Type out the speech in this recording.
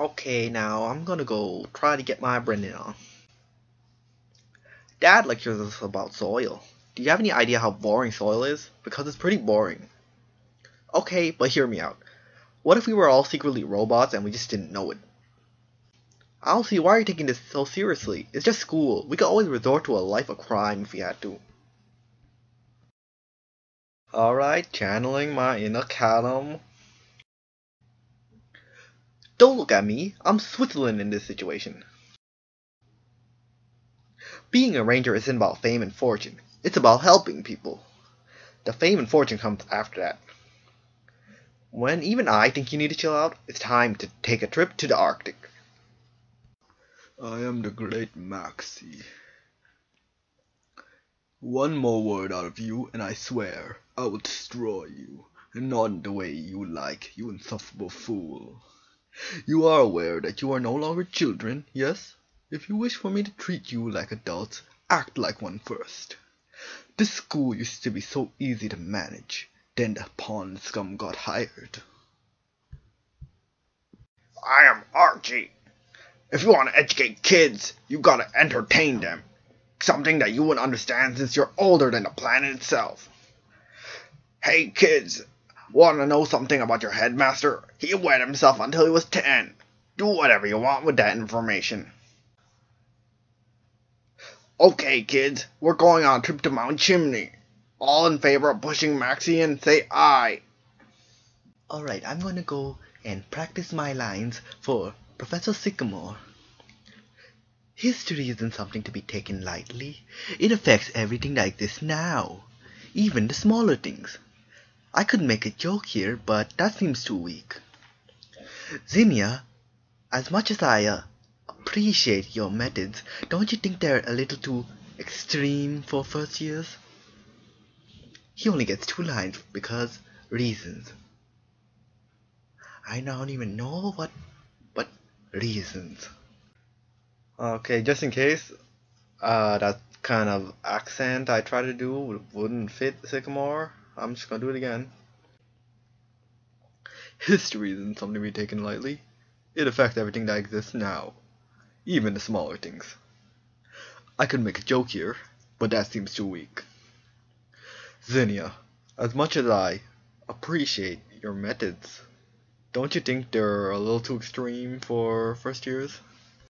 Okay, now I'm gonna go try to get my Brendan on. Dad lectures us about soil. Do you have any idea how boring soil is? Because it's pretty boring. Okay, but hear me out. What if we were all secretly robots and we just didn't know it? I don't see why you're taking this so seriously. It's just school. We could always resort to a life of crime if we had to. Alright, channeling my inner Calem. Don't look at me. I'm Switzerland in this situation. Being a ranger isn't about fame and fortune. It's about helping people. The fame and fortune comes after that. When even I think you need to chill out, it's time to take a trip to the Arctic. I am the great Maxie. One more word out of you, and I swear I will destroy you, and not in the way you like, you insufferable fool. You are aware that you are no longer children, yes? If you wish for me to treat you like adults, act like one first. This school used to be so easy to manage, then the pond scum got hired. I am Archie. If you want to educate kids, you gotta entertain them. Something that you wouldn't understand since you're older than the planet itself. Hey kids, Want to know something about your headmaster? He wet himself until he was 10. Do whatever you want with that information. Okay, kids, we're going on a trip to Mount Chimney. All in favor of pushing Maxie in, say aye. Alright, I'm gonna go and practice my lines for Professor Sycamore. History isn't something to be taken lightly. It affects everything that exists now, even the smaller things. I could make a joke here, but that seems too weak. Zinnia, as much as I uh, appreciate your methods, don't you think they're a little too extreme for first years? He only gets two lines because reasons. I don't even know what, but reasons. Okay, just in case, uh, that kind of accent I try to do wouldn't fit Sycamore. I'm just gonna do it again. History isn't something to be taken lightly. It affects everything that exists now, even the smaller things. I could make a joke here, but that seems too weak. Zinnia, as much as I appreciate your methods, don't you think they're a little too extreme for first years?